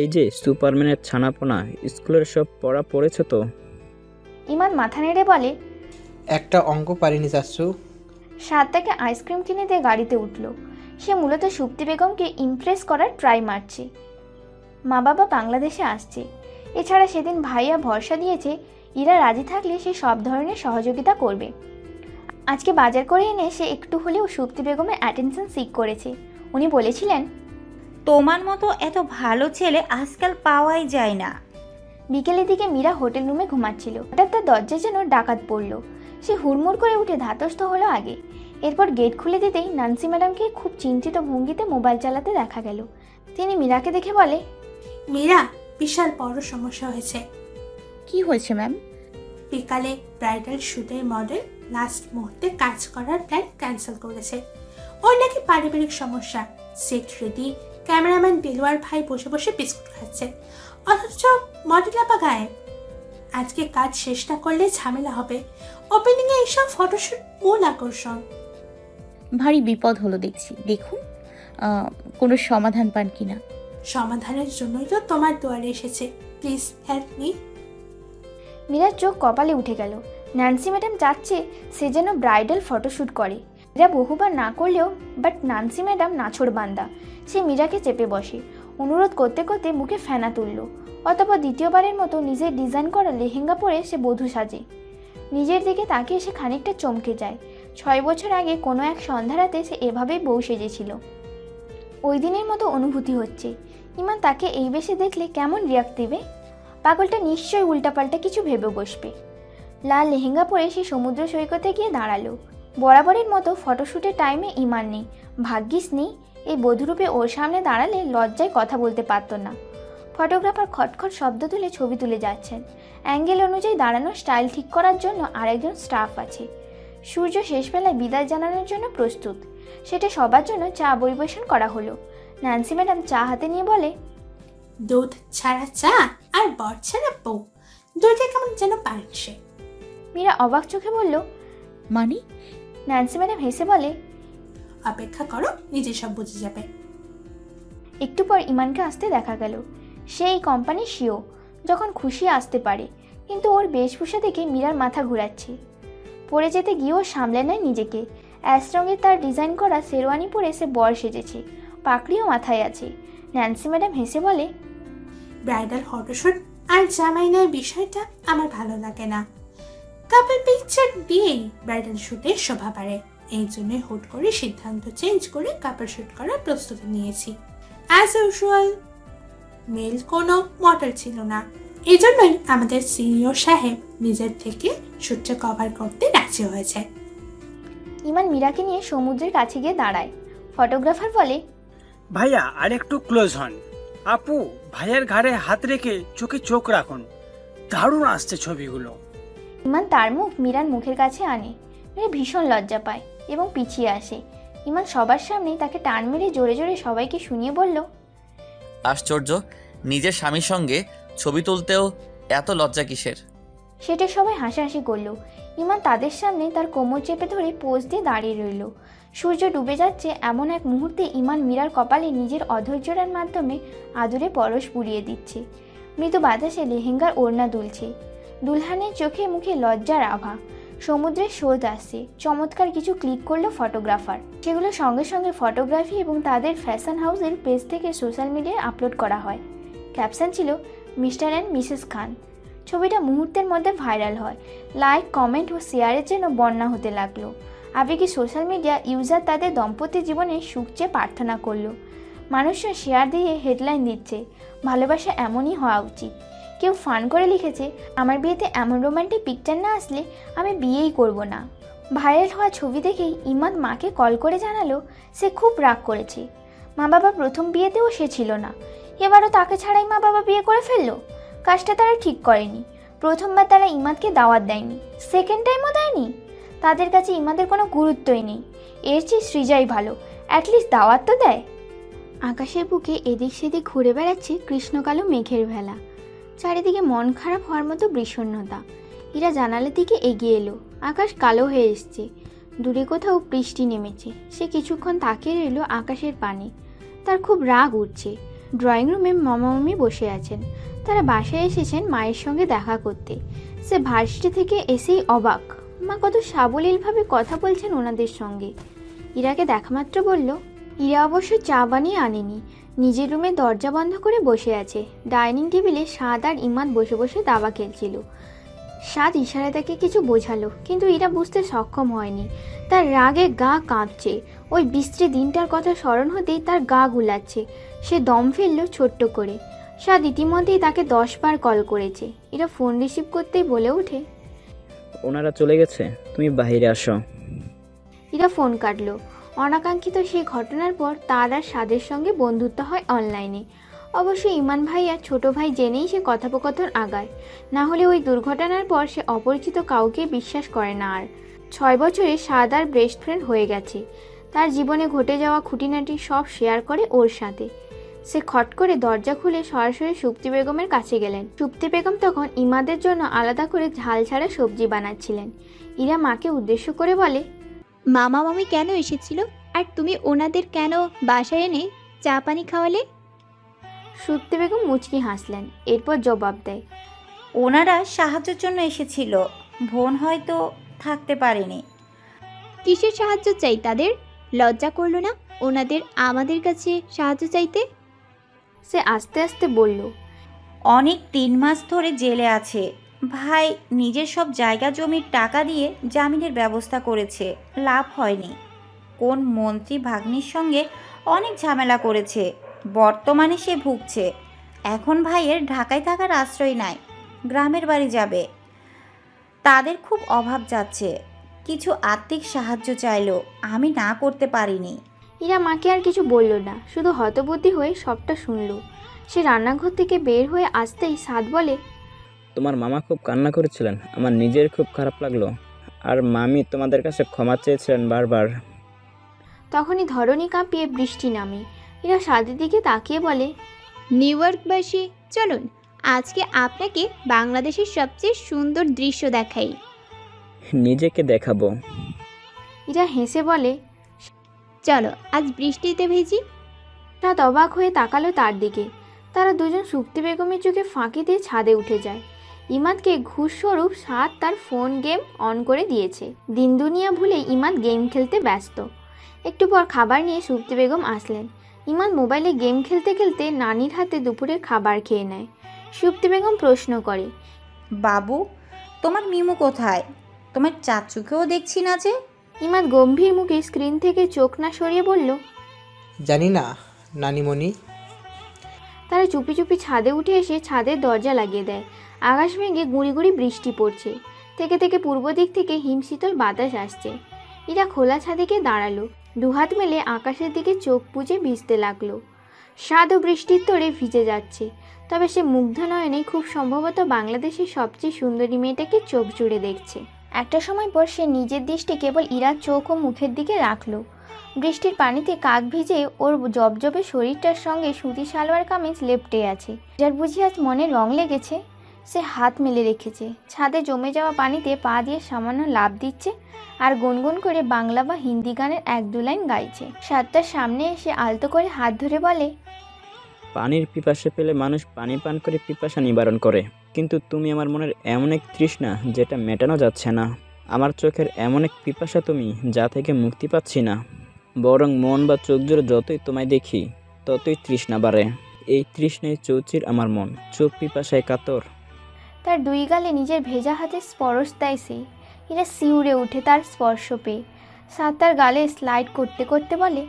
এই যে সুপারম্যানের ছানাপোনা স্কুলের সব পড়া পড়েছো তো? ইমান মাথা নেড়ে বলে একটা অঙ্ক পারিনি চাচ্ছু সাত থেকে আইসক্রিম কিনে দিয়ে গাড়িতে উঠল। সে মূলত সুপ্তি বেগমকে ইমপ্রেস করার ট্রাই মারছে। মা বাবা বাংলাদেশে আসছে। এছাড়া সেদিন ভাইয়া ভরসা দিয়েছে ইরা রাজি থাকলে সে সব ধরনের সহযোগিতা করবে। আজকে বাজার করে এনে সে একটু হলেও সুপ্তি বেগমের অ্যাটেনশন সিক করেছে। উনি বলেছিলেন তোমার মতো এত ভালো ছেলে আজকাল পাওয়াই যায় না। বিকেলের দিকে মীরা হোটেল রুমে ঘুমাচ্ছিল। হঠাৎ তার দরজায় যেন ডাকাত পড়ল। সে হুড়মুড় করে উঠে ধাতস্থ হলো আগে। এরপর গেট খুলে দিতেই নান্সি ম্যাডামকে খুব চিন্তিত ভঙ্গিতে মোবাইল চালাতে দেখা গেল। তিনি মীরাকে দেখে বলে মীরা বিশাল বড় সমস্যা হয়েছে। কি হয়েছে ম্যাম? বিকালে ব্রাইডাল শ্যুটের মডেল লাস্ট মুহূর্তে কাজ করার প্ল্যান ক্যান্সেল করেছে। ওর নাকি পারিবারিক সমস্যা। সেট রেডি ক্যামেরাম্যান দেলোয়ার ভাই বসে বসে বিস্কুট খাচ্ছে। অথচ মডেল আপা গায়েব আজকে কাজ শেষ না করলে ঝামেলা হবে। ওপেনিংয়ে এইসব ফটোশ্যুট মূল আকর্ষণ। ভারী বিপদ হলো দেখছি। দেখুন আহ, কোনো সমাধান পান কিনা। সমাধানের জন্যই তো তোমার দুয়ারে এসেছে। প্লিজ হেল্প মি মীরার চোখ কপালে উঠে গেল। ন্যান্সি ম্যাডাম চাচ্ছে সে যেন ব্রাইডাল ফটোশ্যুট করে। মীরা বহুবার না করলেও বাট নান্সি ম্যাডাম নাছোড় বান্দা। সে মীরাকে চেপে বসে। অনুরোধ করতে করতে মুখে ফেনা তুলল। অতপর দ্বিতীয়বারের মতো নিজের ডিজাইন করা লেহেঙ্গা পরে সে বধূ সাজে। নিজের দিকে তাকিয়ে সে খানিকটা চমকে যায়। ছয় বছর আগে কোনো এক সন্ধ্যারাতে সে এভাবেই বউ সেজেছিল। ওই দিনের মতো অনুভূতি হচ্ছে। ইমান তাকে এই বেশে দেখলে কেমন রিয়াক্ট দেবে? পাগলটা নিশ্চয়ই উল্টাপাল্টা কিছু ভেবে বসবে। লাল লেহেঙ্গা পরে সে সমুদ্র সৈকতে গিয়ে দাঁড়াল। বরাবরের মতো ফটোশ্যুটের টাইমে ইমান নেই। ভাগ্যিস নেই এই বধূরূপে ওর সামনে দাঁড়ালে লজ্জায় কথা বলতে পারতো না। ফটোগ্রাফার খটখট শব্দ তুলে ছবি তুলে যাচ্ছেন। অ্যাঙ্গেল অনুযায়ী দাঁড়ানোর স্টাইল ঠিক করার জন্য আরেকজন স্টাফ আছে। সূর্য শেষবেলায় বিদায় জানানোর জন্য প্রস্তুত। সেটা সবার জন্য চা পরিবেশন করা হলো। ন্যান্সি ম্যাডাম চা হাতে নিয়ে বলে দুধ ছাড়া চা আর বর ছাড়া বউ দুইটা কেমন যেন পারছে। মীরা অবাক চোখে বলল মানে ন্যান্সি ম্যাডাম হেসে বলে অপেক্ষা করো নিজে সব বুঝে যাবে। একটু পর ইমানকে আসতে দেখা গেল। সে এই কোম্পানির শিও যখন খুশি আসতে পারে কিন্তু ওর বেশভূষা দেখে মীরার মাথা ঘুরাচ্ছে। পরে যেতে গিয়েও সামলে নেয় নিজেকে। অ্যাশ রঙের তার ডিজাইন করা শেরওয়ানি পরে সে বর সেজেছে পাকড়িও মাথায় আছে। ন্যান্সি ম্যাডাম হেসে বলে ব্রাইডাল ফটোশুট আর জামাই নেওয়ার বিষয়টা আমার ভালো লাগে না। কাপল পিকচার দিয়েই ব্রাইডাল শুটের শোভা বাড়ে। এই জন্য হুট করে সিদ্ধান্ত চেঞ্জ করে কাপল শুট করার প্রস্তুতি নিয়েছি। অ্যাজ ইউজুয়াল মেল কোনো মডেল ছিল না। এই জন্যই আমাদের সিনিয়র সাহেব নিজের থেকে শুটটা কভার করতে রাজি হয়েছে। ইমান মীরাকে নিয়ে সমুদ্রের কাছে গিয়ে দাঁড়ায়। ফটোগ্রাফার বলে ভাইয়া আর একটু ক্লোজ হন। আপু ভাইয়ের ঘাড়ে হাত রেখে চোখে চোখ রাখুন। দারুণ আসছে ছবিগুলো। ইমান তার মুখ মীরার মুখের কাছে আনে। মীরা ভীষণ লজ্জা পায় এবং পিছিয়ে আসে। ইমান সবার সামনে তাকে টান মেরে জোরে জোরে সবাইকে শুনিয়ে বলল আশ্চর্য নিজের স্বামীর সঙ্গে ছবি তুলতেও এত লজ্জা কিসের? সেটা সবাই হাসাহাসি করল। ইমান তাদের সামনে তার কোমর চেপে ধরে পোজ দিয়ে দাঁড়িয়ে রইল। সূর্য ডুবে যাচ্ছে এমন এক মুহূর্তে ইমান মীরার কপালে নিজের অধৈর্যের মাধ্যমে আদুরে পরশ পুড়িয়ে দিচ্ছে। মৃদু বাতাসে লেহেঙ্গার ওড়না দুলছে। দুলহানের চোখে মুখে লজ্জার আভা সমুদ্রের স্রোত আসছে চমৎকার কিছু ক্লিক করল ফটোগ্রাফার সেগুলো সঙ্গে সঙ্গে ফটোগ্রাফি এবং তাদের ফ্যাশন হাউসের পেজ থেকে সোশ্যাল মিডিয়ায় আপলোড করা হয়। ক্যাপশন ছিল মিস্টার অ্যান্ড মিসেস খান ছবিটা মুহূর্তের মধ্যে ভাইরাল হয়। লাইক কমেন্ট ও শেয়ারের জন্য বন্যা হতে লাগল। আবেগী সোশ্যাল মিডিয়া ইউজার তাদের দম্পতি জীবনে সুখ চেয়ে প্রার্থনা করল। মানুষজন শেয়ার দিয়ে হেডলাইন দিচ্ছে। ভালোবাসা এমনই হওয়া উচিত। কেউ ফান করে লিখেছে, আমার বিয়েতে এমন রোমান্টিক পিকচার না আসলে আমি বিয়েই করব না। ভাইরাল হওয়া ছবি দেখেই ইমাদ মাকে কল করে জানালো, সে খুব রাগ করেছে। মা বাবা প্রথম বিয়েতেও সে ছিল না। এবারও তাকে ছাড়াই মা বাবা বিয়ে করে ফেলল? কাজটা তারা ঠিক করেনি। প্রথমবার তারা ইমাদকে দাওয়াত দেয়নি। সেকেন্ড টাইমও দেয়নি? তাদের কাছে ইমাদের কোনো গুরুত্বই নেই। এর চেয়ে সৃজাই ভালো। অ্যাটলিস্ট দাওয়াত তো দেয়। আকাশের বুকে এদিক সেদিক ঘুরে বেড়াচ্ছে কৃষ্ণকালো মেঘের ভেলা। চারিদিকে মন খারাপ হওয়ার মতো বিষণ্ণতা। এরা জানালার দিকে এগিয়ে এলো। আকাশ কালো হয়ে এসছে। দূরে কোথাও বৃষ্টি নেমেছে। সে কিছুক্ষণ তাকিয়ে রইল আকাশের পানে। তার খুব রাগ উঠছে। ড্রয়িং রুমে মামা মামি বসে আছেন। তারা বাসায় এসেছেন মায়ের সঙ্গে দেখা করতে। সে ভার্সিটি থেকে এসেই অবাক। মা কত সাবলীলভাবে কথা বলছেন ওনাদের সঙ্গে। ইরাকে দেখামাত্র বলল ইরা অবশ্য চা বানিয়ে আনেনি। নিজের রুমে দরজা বন্ধ করে বসে আছে। ডাইনিং টেবিলে স্বাদ আর ইমাদ বসে বসে দাবা খেলছিল। স্বাদ ইশারায় তাকে কিছু বোঝালো কিন্তু ইরা বুঝতে সক্ষম হয়নি। তার রাগে গা কাঁপছে। ওই বিশ্রী দিনটার কথা স্মরণ হতেই তার গা গুলাচ্ছে। সে দম ফেলল ছোট্ট করে। স্বাদ ইতিমধ্যেই তাকে দশ বার কল করেছে। এরা ফোন রিসিভ করতেই বলে ওঠে ওনারা চলে গেছে? তুমি বাইরে আসো। ইরা ফোন কাটলো। অনাকাঙ্ক্ষিত সেই ঘটনার পর তার আর স্বাদের সঙ্গে বন্ধুত্ব হয় অনলাইনে। অবশ্য ইমান ভাই আর ছোট ভাই জেনেই সে কথোপকথন আগায়। না হলে ওই দুর্ঘটনার পর সে অপরিচিত কাউকে বিশ্বাস করে না আর। ছয় বছরে স্বাদ আর বেস্ট ফ্রেন্ড হয়ে গেছে। তার জীবনে ঘটে যাওয়া খুঁটিনাটি সব শেয়ার করে ওর সাথে। সে খট করে দরজা খুলে সরাসরি সুপ্তি বেগমের কাছে গেলেন। সুপ্তি বেগম তখন ইমাদের জন্য আলাদা করে ঝাল ছাড়া সবজি বানাচ্ছিলেন। ইরা মাকে উদ্দেশ্য করে বলে মামা মামি কেন এসেছিল? আর তুমি ওনাদের কেন বাসায় এনে চা পানি খাওয়ালে? সুপ্তি বেগম মুচকি হাসলেন এরপর জবাব দেয় ওনারা সাহায্যের জন্য এসেছিল বোন হয়তো থাকতে পারেনি। কিসের সাহায্য চাই তাদের? লজ্জা করল না ওনাদের আমাদের কাছে সাহায্য চাইতে? সে আস্তে আস্তে বলল অনেক তিন মাস ধরে জেলে আছে ভাই, নিজের সব জায়গা জমির টাকা দিয়ে জামিনের ব্যবস্থা করেছে। লাভ হয়নি। কোন মন্ত্রী ভাগ্নির সঙ্গে অনেক ঝামেলা করেছে। বর্তমানে সে ভুগছে। এখন ভাইয়ের ঢাকায় থাকার আশ্রয় নাই। গ্রামের বাড়ি যাবে। তাদের খুব অভাব যাচ্ছে। কিছু আর্থিক সাহায্য চাইলো। আমি না করতে পারিনি। ইরা মাকে আর কিছু বলল না। শুধু হতবুদ্ধি হয়ে সবটা শুনল। সে রান্নাঘর থেকে বের হয়ে আসতেই সাদ বলে তোমার মামা খুব কান্না করেছিলেন আমার নিজের খুব খারাপ লাগল। আর মামি তোমাদের কাছে ক্ষমা চেয়েছিলেন বারবার। তখনই ধরণী কাঁপিয়ে বৃষ্টি নামে। ইরা সাদের দিকে তাকিয়ে বলে নিউ ইয়র্কবাসী চলুন। আজকে আপনাকে বাংলাদেশের সবচেয়ে সুন্দর দৃশ্য দেখাই। নিজেকে দেখাবো। ইরা হেসে বলে চলো আজ বৃষ্টিতে ভেজি। রাত অবাক হয়ে তাকালো তার দিকে। তারা দুজন সুপ্তি বেগমের চোখে ফাঁকি দিয়ে ছাদে উঠে যায়। ইমাদকে ঘুষস্বরূপ সাত তার ফোন গেম অন করে দিয়েছে। দিন দুনিয়া ভুলে ইমাদ গেম খেলতে ব্যস্ত। একটু পর খাবার নিয়ে সুপ্তি বেগম আসলেন। ইমাদ মোবাইলে গেম খেলতে খেলতে নানির হাতে দুপুরের খাবার খেয়ে নেয়। সুপ্তি বেগম প্রশ্ন করে বাবু তোমার মিমু কোথায়? তোমার চাচুকেও দেখছি না যে? ইমাদ গম্ভীর মুখে স্ক্রিন থেকে চোখ না সরিয়ে বলল জানি না নানিমণি। তারা চুপি চুপি ছাদে উঠে এসে ছাদের দরজা লাগিয়ে দেয়। আকাশ ভেঙে গুঁড়ি গুঁড়ি বৃষ্টি পড়ছে। থেকে থেকে পূর্ব দিক থেকে হিমশীতল বাতাস আসছে। ইরা খোলা ছাদিকে দাঁড়াল। দুহাত মেলে আকাশের দিকে চোখ পুজে ভিজতে লাগল। স্বাদ ও বৃষ্টির তোড়ে ভিজে যাচ্ছে। তবে সে মুগ্ধ নয়নে খুব সম্ভবত বাংলাদেশের সবচেয়ে সুন্দরী মেয়েটাকে চোখ জুড়ে দেখছে। একটা সময় পর সে নিজের দৃষ্টি কেবল ইরার চোখ ও মুখের দিকে রাখল। বৃষ্টির পানিতে কাক ভিজে ওর জবজবে শরীরটার সঙ্গে সুতি সালোয়ার কামিজ লেপটে আছে। যার বুঝি আজ মনে রং লেগেছে? সে হাত মেলে রেখেছে। ছাদে জমে যাওয়া পানিতে পা দিয়ে সামান্য লাভ দিচ্ছে আর গুনগুন করে বাংলা বা হিন্দি গানের এক দু লাইন গাইছে। সাতটার সামনে এসে আলতো করে হাত ধরে বলে, পানির পিপাসা পেলে মানুষ পানি পান করে পিপাসা নিবারণ করে। কিন্তু তুমি আমার মনের এমন এক তৃষ্ণা যেটা মেটানো যাচ্ছে না। আমার চোখের এমন এক পিপাসা তুমি যা থেকে মুক্তি পাচ্ছি না। বরং মন বা চোখ জোরে যতই তোমায় দেখি, ততই তৃষ্ণা বাড়ে। এই তৃষ্ণায় চৌচির আমার মন। চোখ পিপাসায় কাতর। তার দুই গালে নিজের ভেজা হাতে স্পর্শ দেয় সে। এটা শিউরে উঠে তার স্পর্শ পেয়ে। সাত তার গালে স্লাইড করতে করতে বলে